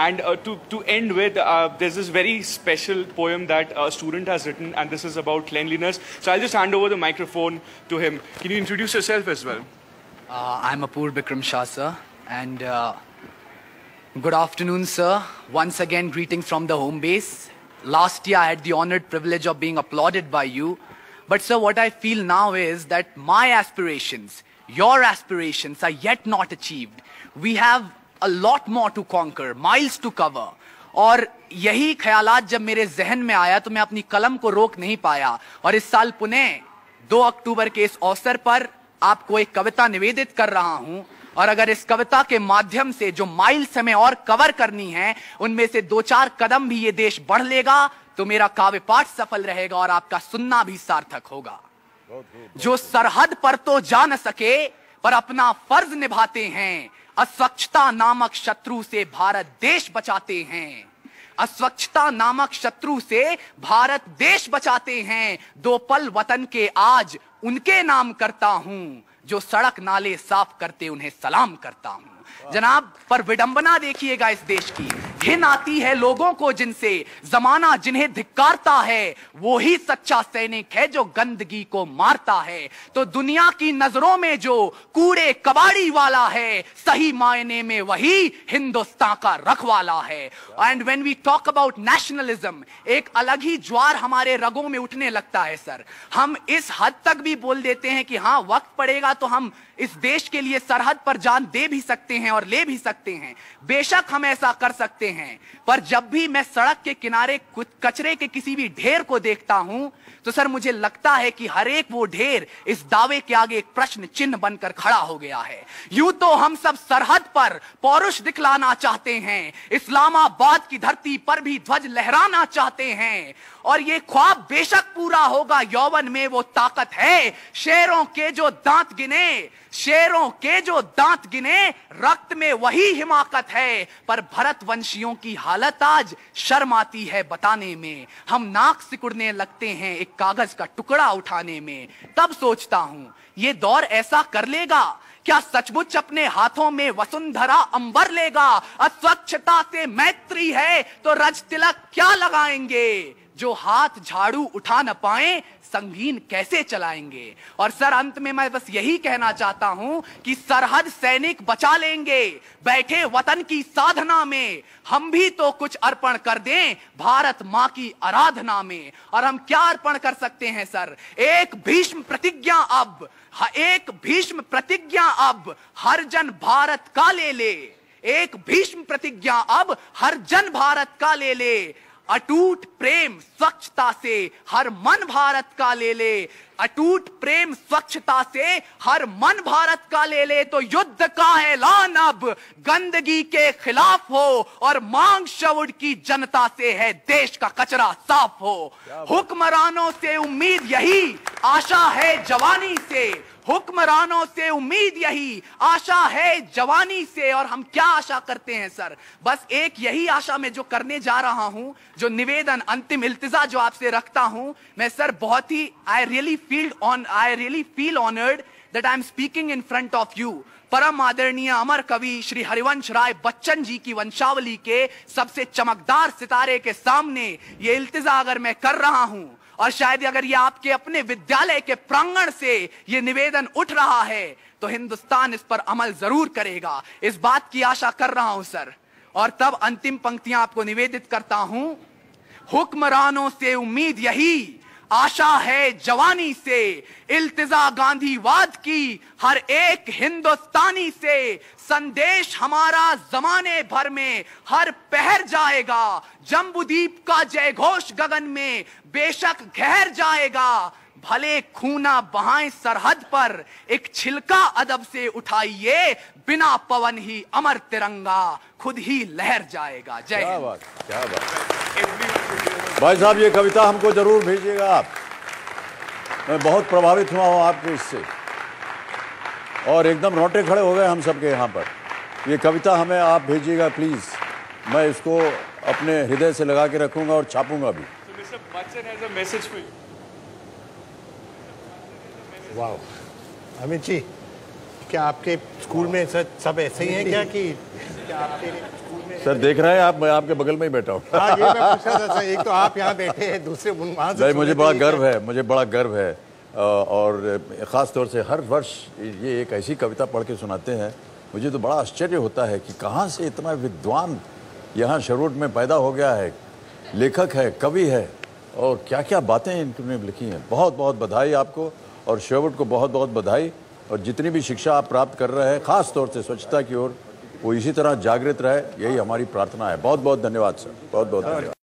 And uh, to, to end with, uh, there's this very special poem that a student has written, and this is about cleanliness. So I'll just hand over the microphone to him. Can you introduce yourself as well? Uh, I'm Apur Bikram Shah, sir, and uh, good afternoon, sir. Once again, greetings from the home base. Last year, I had the honored privilege of being applauded by you. But, sir, what I feel now is that my aspirations, your aspirations, are yet not achieved. We have a lot more to conquer, miles to cover. और यही ख्याल जब मेरे जहन में आया तो मैं अपनी कलम को रोक नहीं पाया। और इस साल पुणे 2 अक्टूबर के इस अवसर पर आपको एक कविता निवेदित कर रहा हूँ। और अगर इस कविता के माध्यम से जो माइल्स हमें और कवर करनी है उनमें से दो चार कदम भी ये देश बढ़ लेगा तो मेरा काव्य पाठ सफल रहेगा और आपका सुनना भी सार्थक होगा। जो सरहद पर तो जा न सके पर अपना फ़र्ज़ निभाते हैं। अस्वच्छता नामक शत्रु से भारत देश बचाते हैं। अस्वच्छता नामक शत्रु से भारत देश बचाते हैं। दो पल वतन के आज उनके नाम करता हूँ। जो सड़क नाले साफ़ करते उन्हें सलाम करता हूँ। जनाब, पर विडंबना देखिएगा इस देश की। घिन आती है लोगों को जिनसे जमाना जिन्हें धिक्कारता है, वो ही सच्चा सैनिक है जो गंदगी को मारता है। तो दुनिया की नज़रों में जो कूड़े कबाड़ी वाला है, सही मायने में वही हिंदुस्तान का रखवाला है। And when we talk about nationalism एक अलग ही ज्वार हमारे रगों में उठने लगता है सर हम इस हद तक भी बोल देते हैं कि हाँ वक्त पड़ेगा तो हम इस देश के लिए सरहद पर जान दे भी सकते हैं और ले भी सकते हैं। बेशक हम ऐसा कर सकते हैं पर जब भी मैं सड़क के किनारे कचरे के किसी भी ढेर को देखता हूँ तो सर मुझे लगता है कि हर एक वो ढेर इस दावे के आगे एक प्रश्न चिन्ह बनकर खड़ा हो गया है। यूँ तो हम सब सरहद पर पौरुष दिखलाना चाहते हैं, इस्लामाबाद की धरती पर भी ध्वज लहराना चाहते हैं, और ये ख्वाब बेशक पूरा होगा, यौवन में वो ताकत है। शेरों के जो दांत गिने, शेरों के जो दांत गिने, रक्त में वही हिमाकत है, पर भरत वंशियों की हालत आज शर्म आती है बताने में। हम नाक सिकुड़ने लगते हैं एक कागज़ का टुकड़ा उठाने में। तब सोचता हूँ, ये दौर ऐसा कर लेगा? क्या सचमुच अपने हाथों में वसुंधरा अंबर लेगा? अस्वच्छता से मैत्री है तो रज तिलक क्या लगाएँगे? जो हाथ झाड़ू उठा न पाए, संगीन कैसे चलाएँगे? और सर, अंत में मैं बस यही कहना चाहता हूँ कि सरहद सैनिक बचा लेंगे, बैठे वतन की साधना में। हम भी तो कुछ अर्पण कर दें, भारत माँ की आराधना में। और हम क्या अर्पण कर सकते हैं, सर? एक भीष्म प्रतिज्ञा अब एक भीष्म प्रतिज्ञा अब, हर जन भारत का ले ले। एक भीष्म प्रतिज्ञा अब, हर जन भारत का ले ले। अटूट प्रेम स्वच्छता से हर मन भारत का ले ले। अटूट प्रेम स्वच्छता से हर मन भारत का ले ले तो युद्ध का ऐलान अब गंदगी के खिलाफ हो और मांग शवुड की जनता से है देश का कचरा साफ़ हो। हुक्मरानों से उम्मीद यही आशा है जवानी से। हुक्मरानों से उम्मीद यही आशा है जवानी से। और हम क्या आशा करते हैं सर? बस एक यही आशा में जो करने जा रहा हूँ जो निवेदन अंतिम इल्तिजा जो आपसे रखता हूँ मैं सर बहुत ही I really feel on I really feel honoured that I am speaking in front of you परम आदरणीय अमर कवि श्री हरिवंश राय बच्चन जी की वंशावली के सबसे चमकदार सितारे के सामने ये इल्तिजा अगर मैं कर रहा हूँ, और शायद अगर ये आपके अपने विद्यालय के प्रांगण से ये निवेदन उठ रहा है तो हिंदुस्तान इस पर अमल ज़रूर करेगा। इस बात की आशा कर रहा हूँ, सर। और तब अंतिम पंक्तियाँ आपको निवेदित करता हूँ। हुक्मरानों से उम्मीद यही आशा है जवानी से, इल्तिजा गांधीवाद की हर एक हिंदुस्तानी से, संदेश हमारा जमाने भर में हर पहर जाएगा। जम्बुदीप का जय घोष गगन में बेशक गहर जाएगा। भले खूना बहाए सरहद पर एक छिलका अदब से उठाइए बिना पवन ही अमर तिरंगा खुद ही लहर जाएगा। जय क्या बात क्या बात। भाई साहब ये कविता हमको ज़रूर भेजिएगा आप। मैं बहुत प्रभावित हुआ हूँ आपके इससे। और एकदम रोटे खड़े हो गए हम सबके यहाँ पर। ये कविता हमें आप भेजिएगा प्लीज़। मैं इसको अपने हृदय से लगा के रखूँगा और छापूँगा भी। वाह अमित जी क्या आपके स्कूल में सर सब ऐसे ही हैं क्या कि क्या आपके स्कूल में सर देख रहे हैं आप मैं आपके बगल में ही बैठा हूँ। हाँ ये मैं पूछ रहा था सर एक तो आप यहाँ बैठे हैं दूसरे नहीं मुझे बड़ा गर्व है मुझे बड़ा गर्व है। और ख़ास तौर से हर वर्ष ये एक ऐसी कविता पढ़ के सुनाते हैं। मुझे तो बड़ा आश्चर्य होता है कि कहाँ से इतना विद्वान यहाँ शरूट में पैदा हो गया है लेखक है कवि है और क्या क्या बातें इन्होंने लिखी हैं। बहुत बहुत बधाई आपको। और शेवट को बहुत बहुत बधाई। और जितनी भी शिक्षा आप प्राप्त कर रहे हैं, खास तौर से स्वच्छता की ओर, वो इसी तरह जागृत रहे। यही हमारी प्रार्थना है। बहुत बहुत धन्यवाद, सर। बहुत बहुत धन्यवाद।